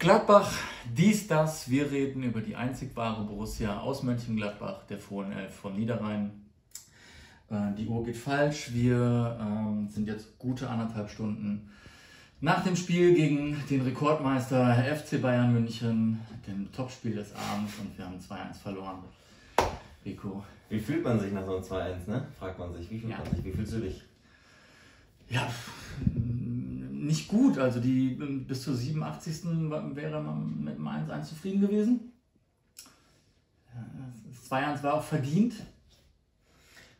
Gladbach, dies, das. Wir reden über die einzig wahre Borussia aus Mönchengladbach, der Fohlenelf von Niederrhein. Äh, die Uhr geht falsch. Wir ähm, sind jetzt gute anderthalb Stunden nach dem Spiel gegen den Rekordmeister FC Bayern München, dem Topspiel des Abends, und wir haben 2-1 verloren. Rico. Wie fühlt man sich nach so einem 2-1, ne? Fragt man sich. Wie fühlt Ja. man sich? Wie fühlst du dich? Ja, nicht gut. Also die ähm, bis zur 87. wäre man mit dem 1-1 zufrieden gewesen. Ja, Das 2-1 war auch verdient.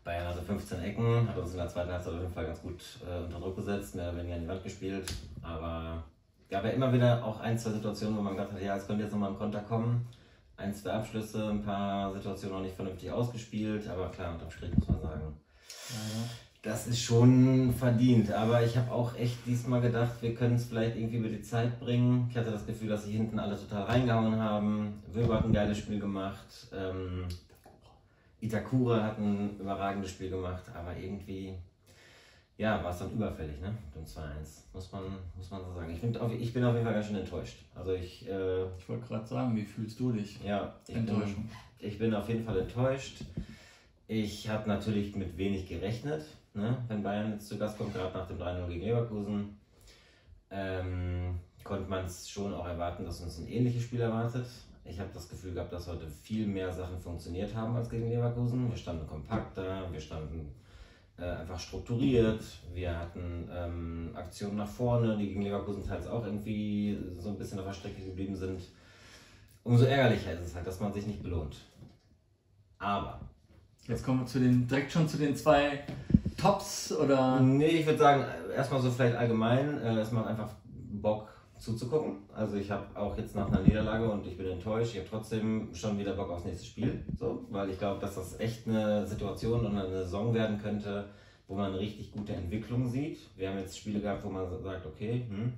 Bayern hatte 15 Ecken, hat uns in der zweiten Halbzeit auf jeden Fall ganz gut äh, unter Druck gesetzt, mehr oder weniger an die Wand gespielt. Aber gab ja immer wieder auch ein, zwei Situationen, wo man gedacht hat, ja, es könnte jetzt nochmal ein Konter kommen. Ein, zwei Abschlüsse, ein paar Situationen noch nicht vernünftig ausgespielt, aber klar, unterm Strich muss man sagen. Das ist schon verdient, aber ich habe auch echt diesmal gedacht, wir können es vielleicht irgendwie über die Zeit bringen. Ich hatte das Gefühl, dass sie hinten alle total reingehauen haben. Wilber hat ein geiles Spiel gemacht. Ähm, Itakura hat ein überragendes Spiel gemacht, aber irgendwie, ja, war es dann überfällig, ne? Mit dem 2-1, muss man, muss man so sagen. Ich bin, auf, ich bin auf jeden Fall ganz schön enttäuscht. Also ich, äh, Ich wollte gerade sagen, wie fühlst du dich? ja, ich bin, Enttäuschung. ich bin auf jeden Fall enttäuscht. Ich habe natürlich mit wenig gerechnet, ne? wenn Bayern jetzt zu Gast kommt, gerade nach dem 3-0 gegen Leverkusen. Ähm, konnte man es schon auch erwarten, dass uns ein ähnliches Spiel erwartet. Ich habe das Gefühl gehabt, dass heute viel mehr Sachen funktioniert haben als gegen Leverkusen. Wir standen kompakter, wir standen äh, einfach strukturiert, wir hatten ähm, Aktionen nach vorne, die gegen Leverkusen teils auch irgendwie so ein bisschen auf der Strecke geblieben sind. Umso ärgerlicher ist es halt, dass man sich nicht belohnt. Aber Jetzt kommen wir zu den, direkt schon zu den zwei Tops oder. Nee, ich würde sagen, erstmal so vielleicht allgemein, äh, es macht einfach Bock zuzugucken. Also ich habe auch jetzt nach einer Niederlage und ich bin enttäuscht, ich habe trotzdem schon wieder Bock aufs nächste Spiel. So, weil ich glaube, dass das echt eine Situation und eine Saison werden könnte, wo man richtig gute Entwicklung sieht. Wir haben jetzt Spiele gehabt, wo man sagt, okay, hm,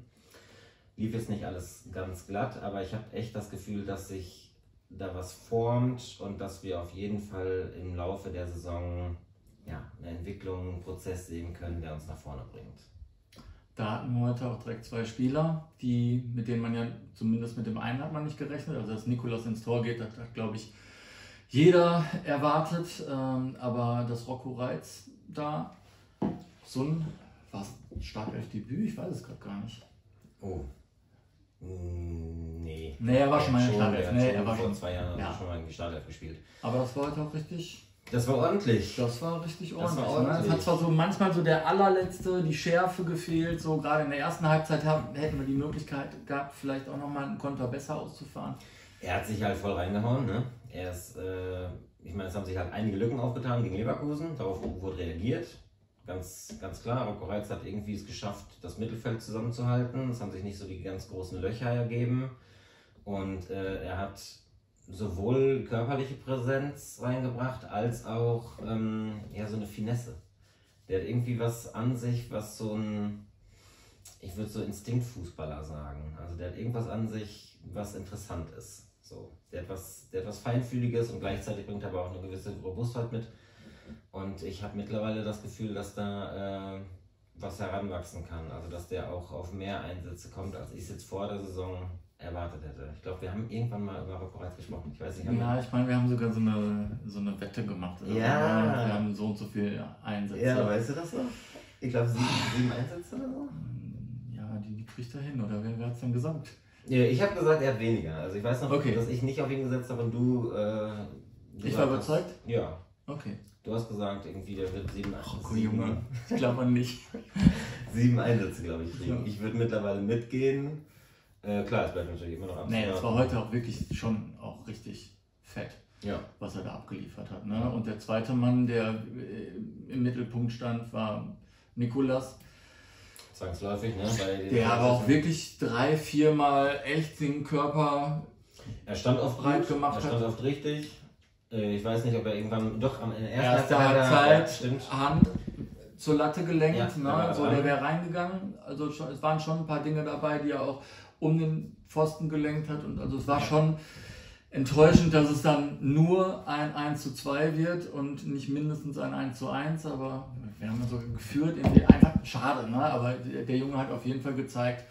lief jetzt nicht alles ganz glatt, aber ich habe echt das Gefühl, dass sich da was formt und dass wir auf jeden Fall im Laufe der Saison ja, eine Entwicklung, einen Prozess sehen können, der uns nach vorne bringt. Da hatten wir heute auch direkt zwei Spieler, die, mit denen man ja, zumindest mit dem einen hat man nicht gerechnet. Also dass Nikolas ins Tor geht, das hat, glaube ich, jeder erwartet. Ähm, aber dass Rocco Reitz da so ein, war es ein Startelf-Debüt? Ich weiß es gerade gar nicht. Oh. Mm, Nee. Nee, er war schon mal in der Startelf. der Nee, schon er war vor schon- zwei Jahren ja. schon mal in die Startelf gespielt. Aber das war heute auch richtig, Das war ordentlich. das war richtig Das ordentlich. war Ne? Es ordentlich. hat zwar so manchmal so der allerletzte, die Schärfe gefehlt. So gerade in der ersten Halbzeit haben, hätten wir die Möglichkeit gehabt, vielleicht auch nochmal einen Konter besser auszufahren. Er hat sich halt voll reingehauen. Ne? Er ist, äh, ich meine, es haben sich halt einige Lücken aufgetan gegen Leverkusen. Darauf wurde reagiert. Ganz, ganz klar, Rocco Reitz hat irgendwie es geschafft, das Mittelfeld zusammenzuhalten. Es haben sich nicht so die ganz großen Löcher ergeben. Und äh, er hat sowohl körperliche Präsenz reingebracht, als auch ähm, ja, so eine Finesse. Der hat irgendwie was an sich, was so ein, ich würde so Instinktfußballer sagen. Also der hat irgendwas an sich, was interessant ist. So, der hat was, der hat was Feinfühliges und gleichzeitig bringt er aber auch eine gewisse Robustheit mit. Und ich habe mittlerweile das Gefühl, dass da äh, was heranwachsen kann. Also dass der auch auf mehr Einsätze kommt, als ich es jetzt vor der Saison erwartet hätte. Ich glaube, wir haben irgendwann mal über Reitz gesprochen. Ich weiß nicht, haben wir- Ja, ich meine, wir haben sogar so eine, so eine Wette gemacht. oder? Ja. Wir haben so und so viel Einsätze. Ja, weißt du das noch? Ich glaube, sieben, sieben Einsätze oder so. Ja, die, kriegt er hin, oder wer, wer hat es denn gesagt? Ja, ich habe gesagt, er hat weniger. Also ich weiß noch, Okay. dass ich nicht auf ihn gesetzt habe und du. Äh, Ich war hast- überzeugt? Ja. Okay. Du hast gesagt, irgendwie der wird sieben, Oh, Junge, ich glaube nicht. sieben Einsätze, glaube ich, kriegen. Ja. Ich würde mittlerweile mitgehen. Äh, klar, es bleibt natürlich immer noch ab. Nee, das war heute auch wirklich schon auch richtig fett, Ja. was er da abgeliefert hat. Ne? Und der zweite Mann, der äh, im Mittelpunkt stand, war Nikolas. Zwangsläufig, ne? Der aber auch wirklich drei, viermal echt den Körper Er stand oft breit gemacht Er stand hat. oft richtig. Äh, ich weiß nicht, ob er irgendwann. Doch, am ersten erste hat er- Halbzeit. Hand zur Latte gelenkt. Ja, ne? so, dran. der wäre reingegangen. Also es waren schon ein paar Dinge dabei, die er auch um den Pfosten gelenkt hat. Und also es war schon enttäuschend, dass es dann nur ein 1 zu 2 wird und nicht mindestens ein 1 zu 1. Aber wir haben ja so geführt, irgendwie einfach schade. Ne? Aber der Junge hat auf jeden Fall gezeigt,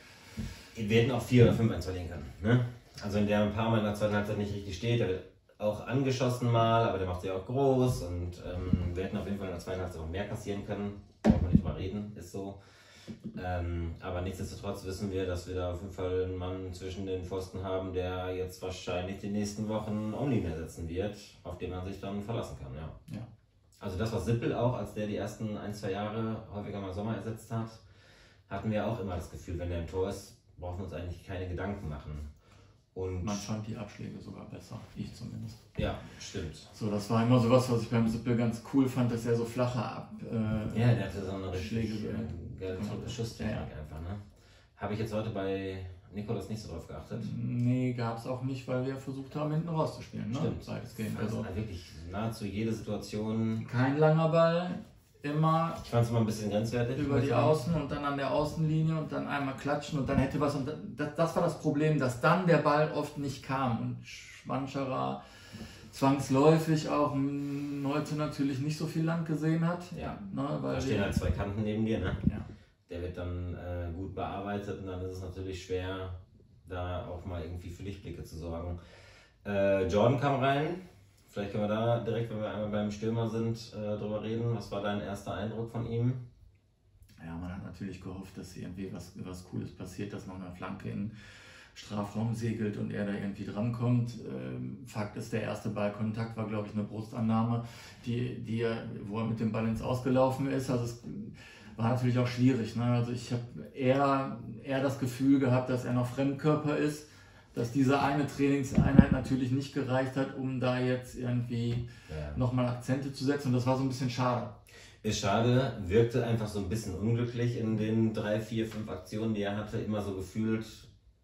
Wir hätten auch 4 oder 5 1 verlieren können. Ne? Also in der ein paar Mal in der zweiten Halbzeit nicht richtig steht, der wird auch angeschossen mal, aber der macht sich auch groß und ähm, wir hätten auf jeden Fall in der zweiten Halbzeit auch mehr kassieren können. Braucht man nicht drüber reden, ist so. Ähm, aber nichtsdestotrotz wissen wir, dass wir da auf jeden Fall einen Mann zwischen den Pfosten haben, der jetzt wahrscheinlich die nächsten Wochen Only ersetzen wird, auf den man sich dann verlassen kann. Ja. Ja. Also das, was Sippel auch, als der die ersten ein, zwei Jahre häufiger mal Sommer ersetzt hat, hatten wir auch immer das Gefühl, wenn der im Tor ist, brauchen wir uns eigentlich keine Gedanken machen. Und Man fand die Abschläge sogar besser, ich zumindest. ja, stimmt. So, das war immer so was, ich beim Sippel ganz cool fand, dass er so flache Ab. Äh, Ja, der hatte so eine Schläge, ja. Schusstechnik Ja. einfach. Ne? Habe ich jetzt heute bei Nikolas nicht so drauf geachtet. Nee, gab es auch nicht, weil wir versucht haben, hinten rauszuspielen. Ne? Stimmt. Weitestgehend. Also Also wirklich nahezu jede Situation. kein langer Ball, immer Ich fand es immer ein bisschen grenzwertig. über die. Außen und dann an der Außenlinie und dann einmal klatschen und dann hätte was. Und das, das war das Problem, dass dann der Ball oft nicht kam. Und Schwanscherer zwangsläufig auch heute natürlich nicht so viel Land gesehen hat. Ja. Ne, weil Da stehen halt zwei Kanten neben dir, ne? Ja. Der wird dann äh, gut bearbeitet und dann ist es natürlich schwer, da auch mal irgendwie für Lichtblicke zu sorgen. Äh, Jordan kam rein. Vielleicht können wir da direkt, wenn wir einmal beim Stürmer sind, äh, drüber reden. Was war dein erster Eindruck von ihm? Ja, man hat natürlich gehofft, dass irgendwie was, was Cooles passiert, dass noch eine Flanke in Strafraum segelt und er da irgendwie drankommt. Ähm, Fakt ist, der erste Ballkontakt war, glaube ich, eine Brustannahme, die, die er, wo er mit dem Ball ins Ausgelaufen ist. Also es war natürlich auch schwierig. Ne? Also ich habe eher, eher das Gefühl gehabt, dass er noch Fremdkörper ist, dass diese eine Trainingseinheit natürlich nicht gereicht hat, um da jetzt irgendwie Ja. nochmal Akzente zu setzen. Und das war so ein bisschen schade. Ist schade, wirkte einfach so ein bisschen unglücklich in den drei, vier, fünf Aktionen, die er hatte. Immer so gefühlt,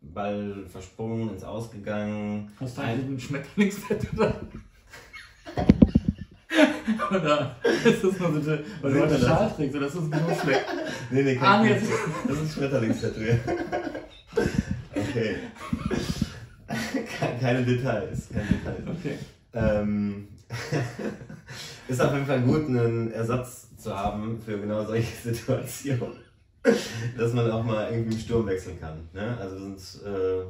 Ball versprungen, ins Ausgegangen. Hast du Ein- eigentlich ein Schmetterlingsfett oder? oder ist das nur so, weil du heute? Schal trägst oder ist das ein Genussfleck? Nee, nee, Ah, nee, jetzt- Das ist Schmetterlingstattoo. okay. Ke- Keine Details, keine Details. Okay. Ähm, ist auf jeden Fall gut, einen Ersatz zu haben für genau solche Situationen. Dass man auch mal irgendwie im Sturm wechseln kann. Ne? Also wir sind, äh,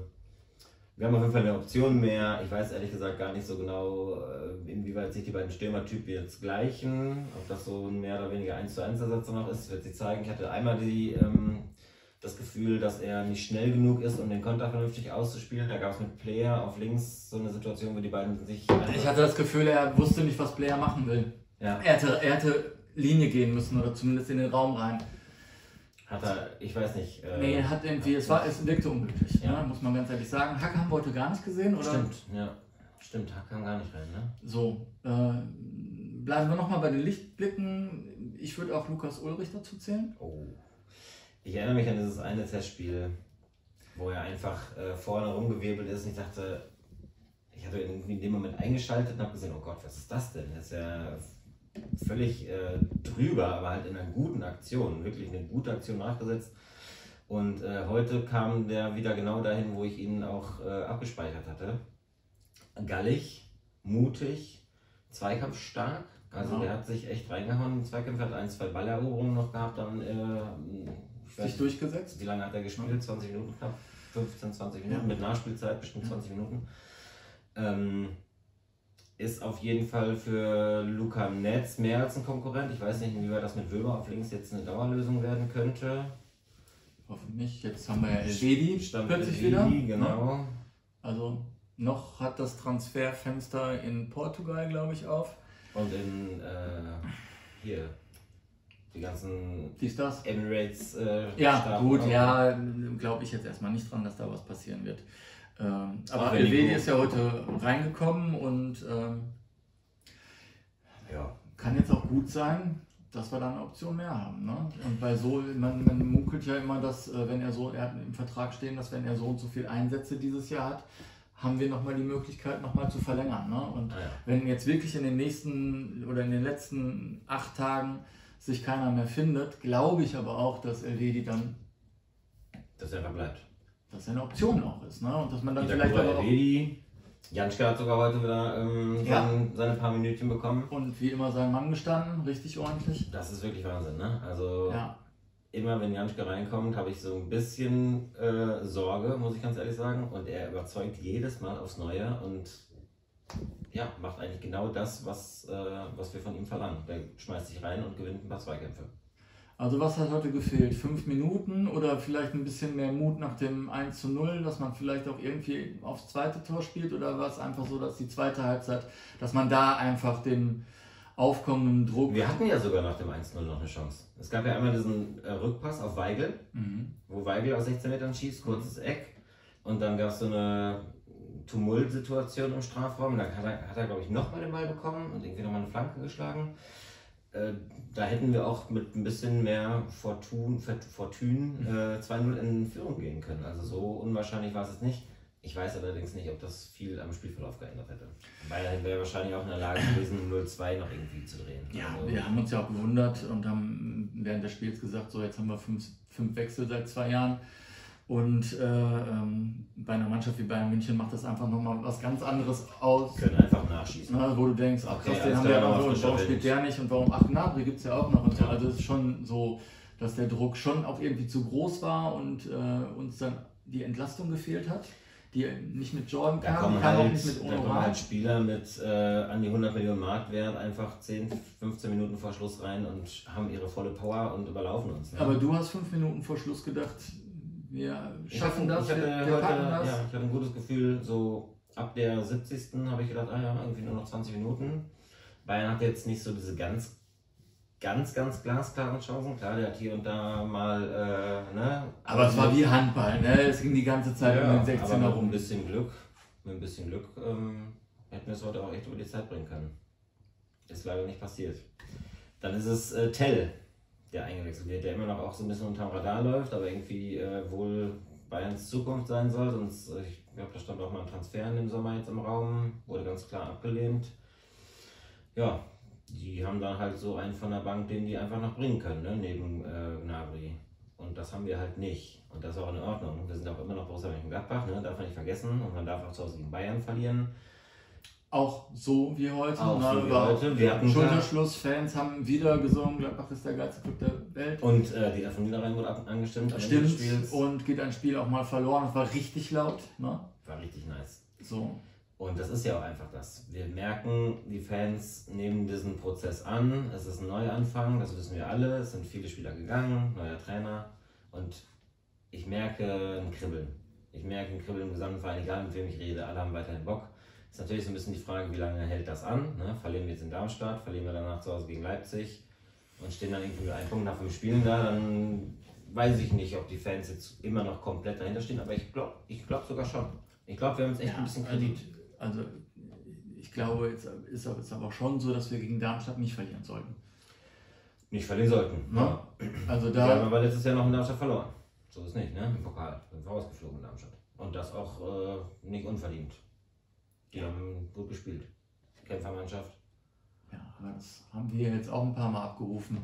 wir haben auf jeden Fall eine Option mehr. Ich weiß ehrlich gesagt gar nicht so genau, äh, inwieweit sich die beiden Stürmertypen jetzt gleichen. Ob das so ein mehr oder weniger 1 zu 1 Ersatz noch ist, wird sich zeigen. Ich hatte einmal die, ähm, das Gefühl, dass er nicht schnell genug ist, um den Konter vernünftig auszuspielen. Da gab es mit Player auf links so eine Situation, wo die beiden sich. Ich hatte das Gefühl, er wusste nicht, was Blair machen will. ja, Er hätte, er hätte Linie gehen müssen oder zumindest in den Raum rein. hat er, ich weiß nicht. Äh, Nee, er hat irgendwie, es, war, es wirkte unglücklich, Ja. ne? muss man ganz ehrlich sagen. Hack haben wir heute gar nicht gesehen, oder? Stimmt, ja. Stimmt, Hack kam gar nicht rein, ne? So, äh, bleiben wir nochmal bei den Lichtblicken. Ich würde auch Lukas Ulrich dazu zählen. Oh. Ich erinnere mich an dieses eine Testspiel, wo er einfach äh, vorne rumgewirbelt ist und ich dachte, ich hatte irgendwie in dem Moment eingeschaltet und habe gesehen, oh Gott, was ist das denn? Das ist ja völlig äh, drüber, aber halt in einer guten Aktion, wirklich eine gute Aktion nachgesetzt. Und äh, heute kam der wieder genau dahin, wo ich ihn auch äh, abgespeichert hatte. Gallig, mutig, zweikampfstark. Also Genau. der hat sich echt reingehauen in den Zweikampf, hat ein, zwei Balleroberungen noch gehabt, dann äh, Sich durchgesetzt. wie lange hat er gespielt? 20 Minuten knapp? 15, 20 Minuten, Ja. mit Nachspielzeit bestimmt Ja. 20 Minuten. Ähm, ist auf jeden Fall für Luca Netz mehr als ein Konkurrent. Ich weiß nicht, inwieweit das mit Wöber auf links jetzt eine Dauerlösung werden könnte. Hoffentlich. Jetzt haben wir ja Elvedi plötzlich wieder. Genau. Also noch hat das Transferfenster in Portugal, glaube ich, auf. Und in äh, hier die ganzen Wie ist das? Emirates äh, Ja, Staaten gut, ja, glaube ich jetzt erstmal nicht dran, dass da was passieren wird. Ähm, aber Elvedi ist ja heute reingekommen und ähm, Ja. kann jetzt auch gut sein, dass wir da eine Option mehr haben. Ne? Und bei so, man, man munkelt ja immer, dass äh, wenn er so, er hat im Vertrag stehen, dass wenn er so und so viel Einsätze dieses Jahr hat, haben wir nochmal die Möglichkeit, nochmal zu verlängern. Ne? Und Ah, ja. wenn jetzt wirklich in den nächsten oder in den letzten acht Tagen sich keiner mehr findet, glaube ich aber auch, dass Elvedi dann, Dass er einfach bleibt. dass er eine Option auch ist. Ne? Und dass man dann Wieder vielleicht aber auch, Elvedi. Janschke hat sogar heute wieder ähm, Ja. sein, seine paar Minütchen bekommen. und wie immer sein Mann gestanden, richtig ordentlich. Das ist wirklich Wahnsinn, ne? Also Ja, immer wenn Janschke reinkommt, habe ich so ein bisschen äh, Sorge, muss ich ganz ehrlich sagen. Und er überzeugt jedes Mal aufs Neue und ja, macht eigentlich genau das, was, äh, was wir von ihm verlangen. Der schmeißt sich rein und gewinnt ein paar Zweikämpfe. Also was hat heute gefehlt? Fünf Minuten oder vielleicht ein bisschen mehr Mut nach dem 1 zu 0, dass man vielleicht auch irgendwie aufs zweite Tor spielt? Oder war es einfach so, dass die zweite Halbzeit, dass man da einfach den aufkommenden Druck... Wir hatten ja sogar nach dem 1-0 noch eine Chance. Es gab ja einmal diesen äh, Rückpass auf Weigel, mhm. wo Weigel aus 16 Metern schießt, kurzes Eck. Und dann gab es so eine Tumultsituation im Strafraum. Da hat er, hat er glaube ich, nochmal den Ball bekommen und irgendwie nochmal eine Flanke geschlagen. Äh, da hätten wir auch mit ein bisschen mehr Fortun, Fortun äh, 2-0 in Führung gehen können. Also so unwahrscheinlich war es jetzt nicht. Ich weiß allerdings nicht, ob das viel am Spielverlauf geändert hätte. Bayern wäre wahrscheinlich auch in der Lage gewesen, 0-2 noch irgendwie zu drehen. Ja, also, wir haben uns ja auch gewundert und haben während des Spiels gesagt, so jetzt haben wir fünf, fünf Wechsel seit zwei Jahren. Und äh, ähm, bei einer Mannschaft wie Bayern München macht das einfach nochmal was ganz anderes aus. Können einfach nachschießen. Na, wo du denkst, ach krass, den haben wir ja noch und warum spielt der nicht und warum, ach Gnabry gibt es ja auch noch und so. Also es ist schon so, dass der Druck schon auch irgendwie zu groß war und äh, uns dann die Entlastung gefehlt hat die nicht mit Jordan kam, kommen halt, auch nicht mit Da kommen halt Spieler mit äh, an die 100 Millionen Marktwert einfach 10, 15 Minuten vor Schluss rein und haben ihre volle Power und überlaufen uns. Ne? Aber du hast 5 Minuten vor Schluss gedacht, wir schaffen das, ich hatte, wir, wir heute, das. Ja, ich hatte ein gutes Gefühl, so ab der 70. habe ich gedacht, ah ja, irgendwie nur noch 20 Minuten. Bayern hat jetzt nicht so diese ganz, ganz, ganz glasklaren Chancen. Klar, der hat hier und da mal, äh, ne? Aber es war wie Handball, ne? Es ging die ganze Zeit ja, um den 16er rum. Mit ein bisschen Glück, mit ein bisschen Glück ähm, hätten wir es heute auch echt über die Zeit bringen können. Ist leider nicht passiert. Dann ist es äh, Tell, der eingewechselt wird, der immer noch auch so ein bisschen unter dem Radar läuft, aber irgendwie äh, wohl Bayerns Zukunft sein soll. Sonst, äh, ich glaube, da stand auch mal ein Transfer in dem Sommer jetzt im Raum, wurde ganz klar abgelehnt. Ja, die haben dann halt so einen von der Bank, den die einfach noch bringen können, ne? neben äh, Gnabry. Und das haben wir halt nicht. Und das ist auch in Ordnung. Wir sind auch immer noch Borussia Mönchengladbach, ne? darf man nicht vergessen. Und man darf auch zu Hause gegen Bayern verlieren. Auch so wie heute. Auch ne? so wie heute. Wir hatten Schulterschluss, Fans haben wieder gesungen, Gladbach ist der geilste Club der Welt. Und äh, die von Niederrhein wurde angestimmt. Stimmt. Und geht ein Spiel auch mal verloren. Das war richtig laut. Ne? War richtig nice. So. Und das ist ja auch einfach das. Wir merken, die Fans nehmen diesen Prozess an. Es ist ein Neuanfang, das wissen wir alle. Es sind viele Spieler gegangen, neuer Trainer. Und ich merke ein Kribbeln. Ich merke ein Kribbeln im gesamten Verein, egal mit wem ich rede. Alle haben weiterhin Bock. Ist natürlich so ein bisschen die Frage, wie lange hält das an? Ne? Verlieren wir jetzt in Darmstadt, verlieren wir danach zu Hause gegen Leipzig und stehen dann irgendwie mit einem Punkt nach fünf Spielen da, dann weiß ich nicht, ob die Fans jetzt immer noch komplett dahinter stehen, aber ich glaube ich glaub sogar schon. Ich glaube, wir haben jetzt echt ja, ein bisschen Kredit. Also, also ich glaube, jetzt ist es aber schon so, dass wir gegen Darmstadt nicht verlieren sollten. Nicht verlieren sollten. Ja. Also da wir haben aber letztes Jahr noch in Darmstadt verloren. So ist es nicht, ne? Im Pokal. Sind wir rausgeflogen in Darmstadt. Und das auch äh, nicht unverdient. Die haben gut gespielt. Kämpfermannschaft. Ja, das haben wir jetzt auch ein paar Mal abgerufen.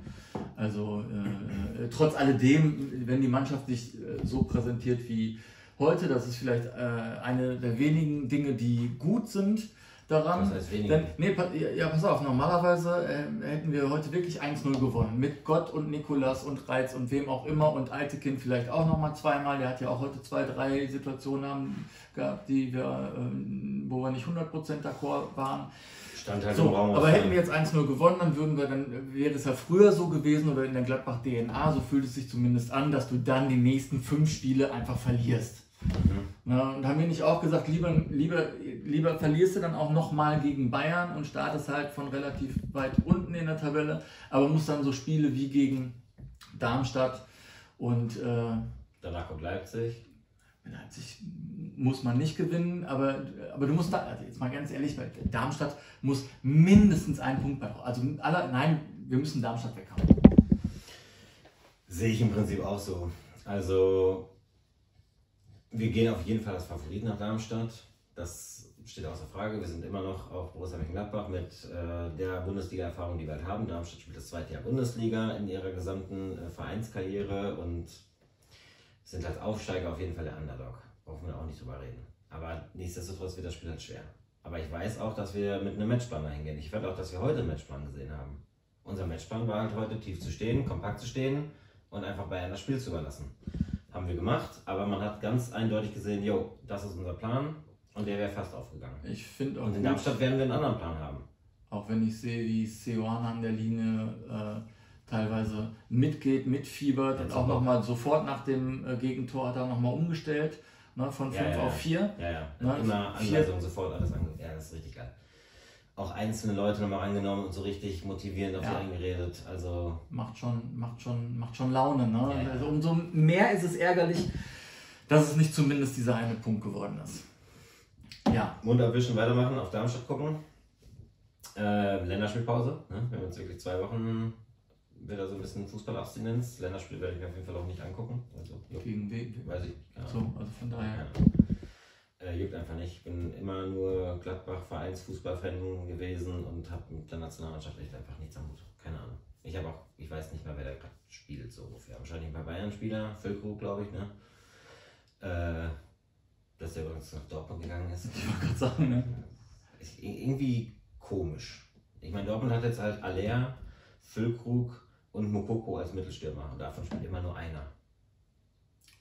Also äh, äh, trotz alledem, wenn die Mannschaft sich äh, so präsentiert wie heute, das ist vielleicht äh, eine der wenigen Dinge, die gut sind daran. Das heißt weniger. Denn, nee, ja, pass auf, normalerweise äh, hätten wir heute wirklich 1-0 gewonnen. Mit Gott und Nikolas und Reiz und wem auch immer und Altekind vielleicht auch nochmal zweimal. Der hat ja auch heute zwei, drei Situationen haben, gehabt, die wir, äh, wo wir nicht 100% d'accord waren. Stand halt so, aber hätten wir jetzt 1-0 gewonnen, dann würden wir, dann wäre es ja früher so gewesen oder in der Gladbach DNA, so fühlt es sich zumindest an, dass du dann die nächsten fünf Spiele einfach verlierst. Mhm. Na, und haben wir nicht auch gesagt, lieber, lieber, lieber verlierst du dann auch nochmal gegen Bayern und startest halt von relativ weit unten in der Tabelle, aber musst dann so Spiele wie gegen Darmstadt und äh, danach kommt Leipzig. Leipzig muss man nicht gewinnen, aber, aber du musst da, also jetzt mal ganz ehrlich, weil Darmstadt muss mindestens einen Punkt bei. Also alle, nein, wir müssen Darmstadt weghauen. Sehe ich im Prinzip auch so. Also wir gehen auf jeden Fall als Favorit nach Darmstadt. Das steht außer Frage. Wir sind immer noch auf Borussia Mönchengladbach mit äh, der Bundesliga-Erfahrung, die wir halt haben. Darmstadt spielt das zweite Jahr Bundesliga in ihrer gesamten äh, Vereinskarriere und sind als Aufsteiger auf jeden Fall der Underdog. Brauchen wir auch nicht drüber reden. Aber nichtsdestotrotz wird das Spiel halt schwer. Aber ich weiß auch, dass wir mit einem Matchplan dahin gehen. Ich weiß auch, dass wir heute einen Matchplan gesehen haben. Unser Matchplan war halt heute tief zu stehen, kompakt zu stehen und einfach Bayern das Spiel zu überlassen. Haben wir gemacht, aber man hat ganz eindeutig gesehen, jo, das ist unser Plan und der wäre fast aufgegangen. Ich finde auch Und in Darmstadt werden wir einen anderen Plan haben. auch wenn ich sehe, wie Seoane an der Linie äh, teilweise mitgeht, mitfiebert und auch nochmal sofort nach dem äh, Gegentor hat er nochmal umgestellt, ne, von Ja, 5 ja, auf ja. 4. Ja, ja. Na, Immer vier- Anweisungen sofort alles ange... Ja, das ist richtig geil. Auch einzelne Leute nochmal reingenommen und so richtig motivierend auf Ja. sie eingeredet. Also, Macht schon, macht schon, macht schon Laune. Ne? Also umso mehr ist es ärgerlich, dass es nicht zumindest dieser eine Punkt geworden ist. Ja, Mund abwischen, weitermachen, auf Darmstadt gucken. Äh, Länderspielpause. Ne? Wir haben jetzt wirklich zwei Wochen wieder so ein bisschen Fußballabstinenz. Länderspiel werde ich mir auf jeden Fall auch nicht angucken. Also, gegen wen? weiß ich. keine So, also von daher. Ahnung. Äh, juckt einfach nicht. Ich bin immer nur Gladbach-Vereinsfußballfan gewesen und habe mit der Nationalmannschaft echt einfach nichts am Hut. Keine Ahnung. Ich habe auch, ich weiß nicht mehr, wer da gerade spielt, so ungefähr. Wahrscheinlich ein paar Bayern-Spieler, Füllkrug, glaube ich, ne? Äh, dass der übrigens nach Dortmund gegangen ist. Ich wollte gerade sagen, ne? ist ir- irgendwie komisch. Ich meine, Dortmund hat jetzt halt Aller, Füllkrug und Mokoko als Mittelstürmer und davon spielt immer nur einer.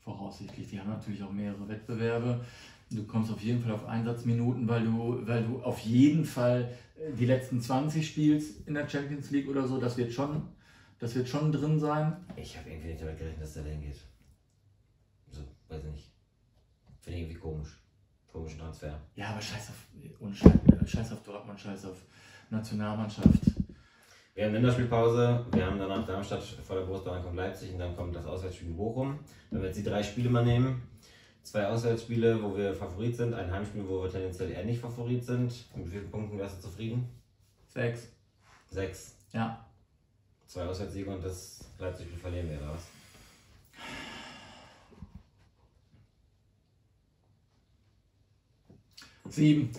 voraussichtlich. Die haben natürlich auch mehrere Wettbewerbe. Du kommst auf jeden Fall auf Einsatzminuten, weil du, weil du auf jeden Fall äh, die letzten 20 spielst in der Champions League oder so. Das wird schon, das wird schon drin sein. Ich habe irgendwie nicht damit gerechnet, dass der dahin geht. So, weiß ich nicht. Finde ich irgendwie komisch. Komischen Transfer. Ja, aber scheiß auf, ohne Scheiß, scheiß auf Dortmund, scheiß auf Nationalmannschaft. Wir haben Länderspielpause, wir haben danach Darmstadt vor der Brust, dann kommt Leipzig und dann kommt das Auswärtsspiel in Bochum. Wenn wir jetzt die drei Spiele mal nehmen, zwei Auswärtsspiele, wo wir Favorit sind, ein Heimspiel, wo wir tendenziell eher nicht Favorit sind. Mit wie vielen Punkten wärst du zufrieden? Sechs. Sechs. Ja. Zwei Auswärtssiege und das Leipzig-Spiel verlieren wir, oder was? Sieben.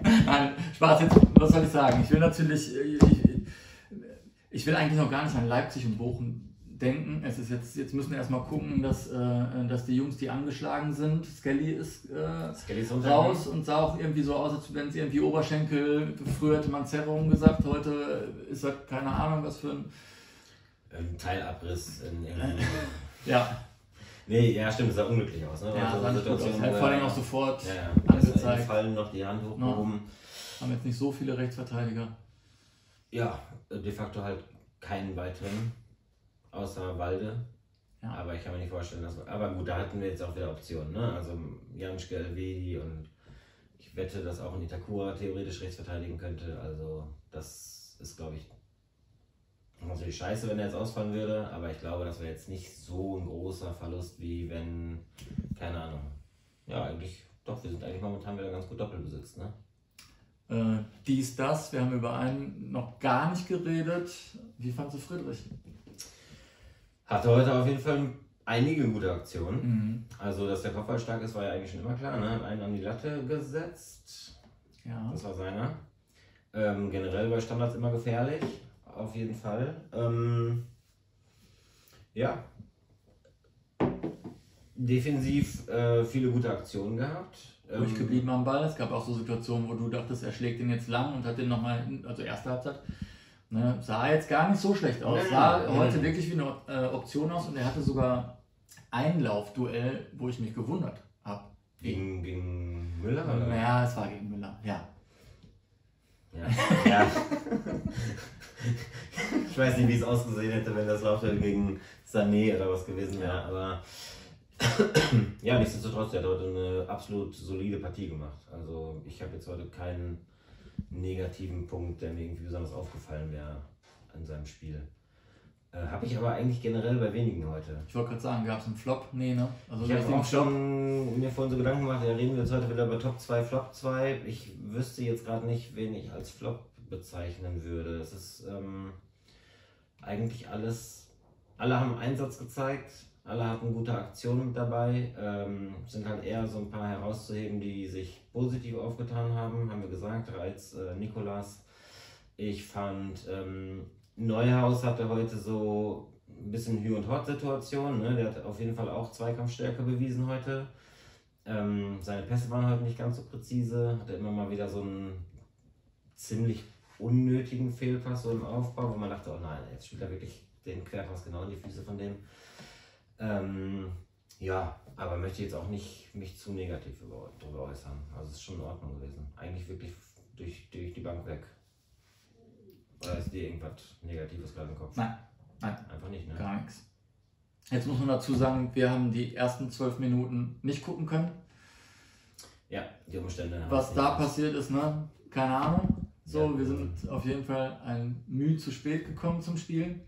Nein, Spaß jetzt, was soll ich sagen? Ich will natürlich, äh, ich, ich will eigentlich noch gar nicht an Leipzig und Bochum denken. Es ist jetzt, jetzt müssen wir erstmal gucken, dass, äh, dass die Jungs, die angeschlagen sind, Skelly ist äh, Skelly ist raus und sah auch irgendwie so aus, als wenn es irgendwie Oberschenkel, früher hätte man Zerrung gesagt, heute ist er keine Ahnung, was für ein, Ein Teilabriss in irgendwie. ja, nee, ja, stimmt, das sah unglücklich aus. Ne? ja, Also gut aus. Situation, Halt vor allem auch sofort Ja, ja. Also angezeigt. im Fallen noch die Hand hochgehoben. Haben jetzt nicht so viele Rechtsverteidiger. Ja, de facto halt keinen weiteren, außer Walde. Ja. Aber ich kann mir nicht vorstellen, dass. Aber gut, da hatten wir jetzt auch wieder Optionen. Ne? Also Janschke, Elvedi und ich wette, dass auch ein Itakura theoretisch rechts verteidigen könnte. Also, das ist, glaube ich, natürlich scheiße, wenn er jetzt ausfallen würde. Aber ich glaube, das wäre jetzt nicht so ein großer Verlust, wie wenn. Keine Ahnung. Ja, eigentlich. Doch, wir sind eigentlich momentan wieder ganz gut doppelbesetzt, ne? Äh, dies, das, wir haben über einen noch gar nicht geredet. Wie fandst du Friedrich? Hatte heute auf jeden Fall einige gute Aktionen. Mhm. Also, dass der Kopfball stark ist, war ja eigentlich schon immer klar. Ne? Hat einen an die Latte gesetzt. Ja. Das war seiner. Ähm, generell bei Standards immer gefährlich. Auf jeden Fall. Ähm, ja. Defensiv äh, viele gute Aktionen gehabt. Ähm, Ruhig geblieben am Ball. Es gab auch so Situationen, wo du dachtest, er schlägt den jetzt lang und hat den nochmal, also erste Halbzeit, ne, sah jetzt gar nicht so schlecht aus. Nein, Sah heute wirklich wie eine äh, Option aus und er hatte sogar ein Laufduell, wo ich mich gewundert habe. Gegen, gegen Müller? Oder? Ja, es war gegen Müller, ja. Ja. ja. ich weiß nicht, wie es ausgesehen hätte, wenn das Laufduell gegen Sané oder was gewesen wäre, aber ja, nichtsdestotrotz, der hat heute eine absolut solide Partie gemacht. Also ich habe jetzt heute keinen negativen Punkt, der mir irgendwie besonders aufgefallen wäre an seinem Spiel. Äh, habe ich aber eigentlich generell bei wenigen heute. Ich wollte gerade sagen, gab es einen Flop? Nee, ne? Also Ich habe auch schon mir vorhin so Gedanken gemacht, ja, reden wir jetzt heute wieder über Top 2, Flop 2. Ich wüsste jetzt gerade nicht, wen ich als Flop bezeichnen würde. Es ist ähm, eigentlich alles, alle haben Einsatz gezeigt, alle hatten gute Aktionen mit dabei. Ähm, sind halt eher so ein paar herauszuheben, die sich positiv aufgetan haben, haben wir gesagt. Reiz, äh, Nikolas. Ich fand, ähm, Neuhaus hatte heute so ein bisschen Hü- und Hot-Situation. Ne? Der hat auf jeden Fall auch Zweikampfstärke bewiesen heute. Ähm, seine Pässe waren heute nicht ganz so präzise. Hatte immer mal wieder so einen ziemlich unnötigen Fehlpass so im Aufbau, wo man dachte, oh nein, jetzt spielt er wirklich den quer fast genau in die Füße von dem. Ähm, ja, aber möchte jetzt auch nicht mich zu negativ über, darüber äußern. Also es ist schon in Ordnung gewesen. Eigentlich wirklich durch, durch die Bank weg. Oder ist dir irgendwas Negatives gerade im Kopf? Nein, nein, Einfach nicht, ne? gar nichts. Jetzt muss man dazu sagen, wir haben die ersten zwölf Minuten nicht gucken können. Ja, die Umstände. haben Was da passiert ist, ne? Keine Ahnung. So, Ja. wir sind auf jeden Fall ein Mühe zu spät gekommen zum Spielen.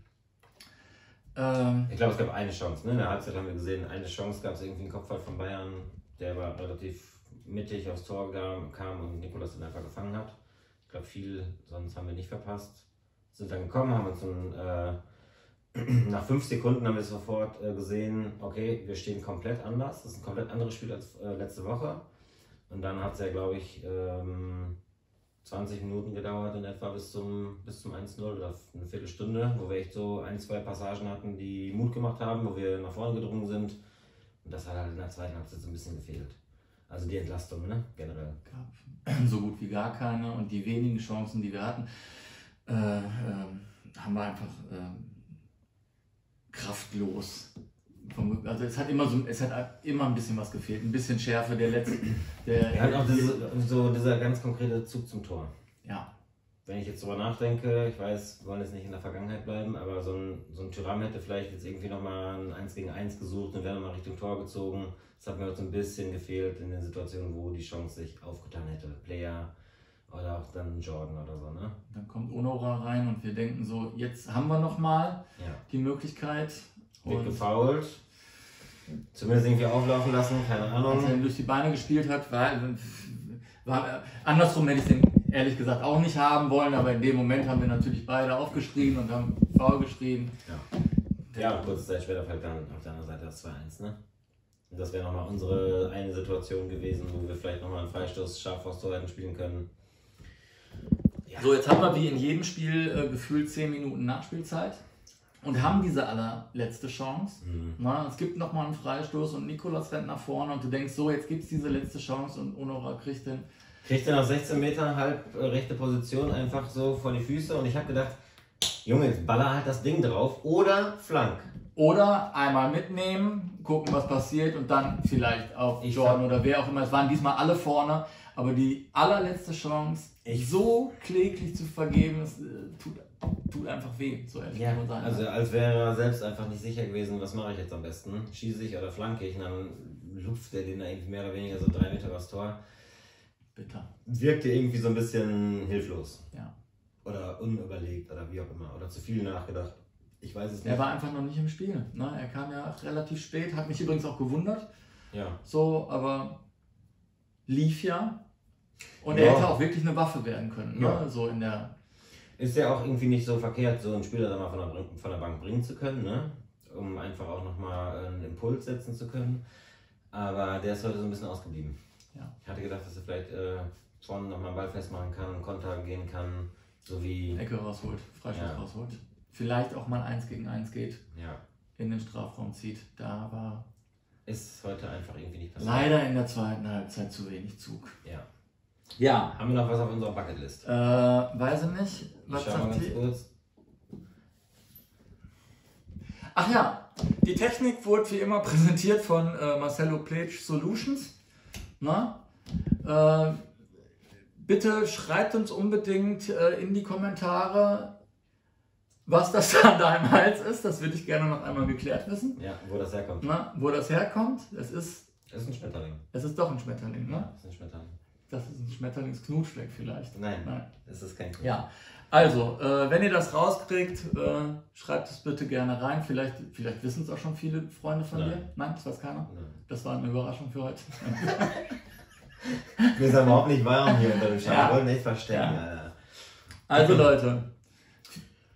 Ähm, Ich glaube, es gab eine Chance. Ne? In der Halbzeit haben wir gesehen, eine Chance gab es irgendwie einen Kopfball von Bayern, der war relativ mittig aufs Tor kam, und Nikolas den einfach gefangen hat. Ich glaube, viel sonst haben wir nicht verpasst. Sind dann gekommen, haben uns ein, äh, nach fünf Sekunden haben wir sofort äh, gesehen, okay, wir stehen komplett anders. Das ist ein komplett anderes Spiel als äh, letzte Woche. Und dann hat es ja, glaube ich, ähm, 20 Minuten gedauert in etwa bis zum, bis zum 1-0 oder eine Viertelstunde, wo wir echt so ein, zwei Passagen hatten, die Mut gemacht haben, wo wir nach vorne gedrungen sind. Und das hat halt in der zweiten Halbzeit so ein bisschen gefehlt. Also die Entlastung, ne? Generell. gab so gut wie gar keine und die wenigen Chancen, die wir hatten, äh, ähm, haben wir einfach ähm, kraftlos. Vom- Also es hat immer so, es hat immer ein bisschen was gefehlt, ein bisschen Schärfe der letzten, der, Er hat auch diese, so dieser ganz konkrete Zug zum Tor. ja, Wenn ich jetzt drüber nachdenke, ich weiß, wir wollen jetzt nicht in der Vergangenheit bleiben, aber so ein, so ein Tyram hätte vielleicht jetzt irgendwie nochmal ein 1 gegen 1 gesucht und wäre nochmal Richtung Tor gezogen. Das hat mir auch so ein bisschen gefehlt in den Situationen, wo die Chance sich aufgetan hätte. Player oder auch dann Jordan oder so, ne? dann kommt Onora rein und wir denken so, jetzt haben wir noch mal Ja. die Möglichkeit. Wird gefoult. Zumindest irgendwie auflaufen lassen, keine als er Ahnung. durch die Beine gespielt hat, war, war andersrum hätte ich den ehrlich gesagt auch nicht haben wollen, aber in dem Moment haben wir natürlich beide aufgeschrien und haben faul geschrien. Ja, und kurze Zeit später fällt dann auf der anderen Seite das 2-1, ne? Und das wäre nochmal unsere eine Situation gewesen, wo wir vielleicht nochmal einen Freistoß scharf vors Tor hätten spielen können. Ja. So, jetzt haben wir wie in jedem Spiel äh, gefühlt 10 Minuten Nachspielzeit und haben diese allerletzte Chance. Mhm. Na, es gibt nochmal einen Freistoß und Nikolas rennt nach vorne und du denkst, so, jetzt gibt es diese letzte Chance und Onora kriegt den. Kriegt er nach 16 Metern halb äh, rechte Position einfach so vor die Füße und ich habe gedacht, Junge, jetzt baller halt das Ding drauf oder flank. Oder einmal mitnehmen, gucken, was passiert und dann vielleicht auf Ich Jordan hab- oder wer auch immer. Es waren diesmal alle vorne, aber die allerletzte Chance, Ich- so kläglich zu vergeben, es, äh, tut, tut einfach weh, so ehrlich Ja, muss man sagen. also als wäre er selbst einfach nicht sicher gewesen, was mache ich jetzt am besten? Schieße ich oder flanke ich? Und dann lupft er den da irgendwie mehr oder weniger so drei Meter übers Tor. Bitter. Wirkte irgendwie so ein bisschen hilflos. Ja. Oder unüberlegt oder wie auch immer. Oder zu viel nachgedacht. Ich weiß es nicht. Er war einfach noch nicht im Spiel. Ne? Er kam ja relativ spät, hat mich übrigens auch gewundert. ja. So, aber lief ja. Und Ja. er hätte auch wirklich eine Waffe werden können. Ne? Ja. So in der. Ist ja auch irgendwie nicht so verkehrt, so einen Spieler dann mal von der, von der Bank bringen zu können, ne? um einfach auch nochmal einen Impuls setzen zu können. Aber der ist heute so ein bisschen ausgeblieben. Ja. Ich hatte gedacht, dass er vielleicht äh, vorne nochmal einen Ball festmachen kann, Konter gehen kann, so wie. Ecke rausholt, Freischuss Ja. rausholt. Vielleicht auch mal eins gegen eins geht, Ja, in den Strafraum zieht. Da war ist heute einfach irgendwie nicht passiert. leider in der zweiten Halbzeit zu wenig Zug. Ja. Ja. Haben wir noch was auf unserer Bucketlist? Äh, weiß ich nicht. Ich Was schau mal ganz die? kurz. Ach ja, die Technik wurde wie immer präsentiert von äh, Marcelo Pletsch Solutions. Na? Äh, bitte schreibt uns unbedingt äh, in die Kommentare, was das da an deinem Hals ist. Das würde ich gerne noch einmal geklärt wissen. Ja, wo das herkommt. Na, wo das herkommt. Es ist, Das ist ein Schmetterling. es ist doch ein Schmetterling. Ne? Das ist ein Schmetterling. Das ist ein Schmetterlingsknutschfleck vielleicht. Nein, Nein. es ist kein Ja, also, äh, wenn ihr das rauskriegt, äh, schreibt es bitte gerne rein. Vielleicht, vielleicht wissen es auch schon viele Freunde von Nein. dir. Nein, das weiß keiner. Nein. Das war eine Überraschung für heute. Wir sind überhaupt nicht warm hier unter dem Schal. Ja. Wir wollen nicht verstecken, Ja. Also Leute,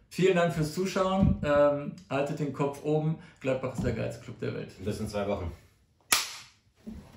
vielen Dank fürs Zuschauen. Ähm, haltet den Kopf oben. Gladbach ist der geilste Club der Welt. Bis in zwei Wochen.